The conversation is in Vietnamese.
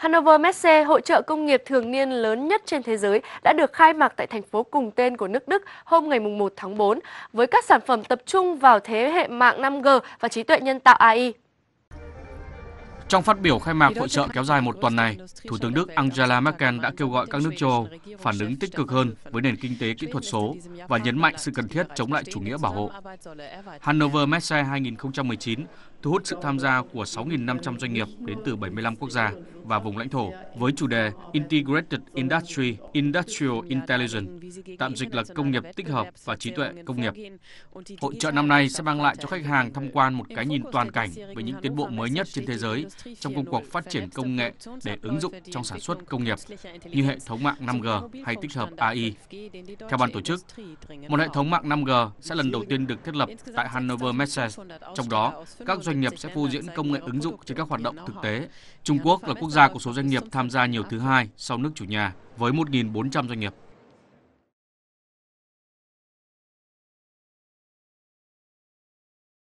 Hannover Messe, hội trợ công nghiệp thường niên lớn nhất trên thế giới, đã được khai mạc tại thành phố cùng tên của nước Đức hôm ngày 1 tháng 4, với các sản phẩm tập trung vào thế hệ mạng 5G và trí tuệ nhân tạo AI. Trong phát biểu khai mạc hội trợ kéo dài một tuần này, Thủ tướng Đức Angela Merkel đã kêu gọi các nước châu Âu phản ứng tích cực hơn với nền kinh tế kỹ thuật số và nhấn mạnh sự cần thiết chống lại chủ nghĩa bảo hộ. Hannover Messe 2019 thu hút sự tham gia của 6.500 doanh nghiệp đến từ 75 quốc gia và vùng lãnh thổ với chủ đề Integrated Industry, Industrial Intelligence, tạm dịch là công nghiệp tích hợp và trí tuệ công nghiệp. Hội trợ năm nay sẽ mang lại cho khách hàng tham quan một cái nhìn toàn cảnh về những tiến bộ mới nhất trên thế giới trong công cuộc phát triển công nghệ để ứng dụng trong sản xuất công nghiệp như hệ thống mạng 5G hay tích hợp AI. Theo ban tổ chức, một hệ thống mạng 5G sẽ lần đầu tiên được thiết lập tại Hannover Messe, trong đó các doanh nghiệp sẽ phô diễn công nghệ ứng dụng trên các hoạt động thực tế. Trung Quốc là quốc gia có số doanh nghiệp tham gia nhiều thứ hai sau nước chủ nhà với 1.400 doanh nghiệp.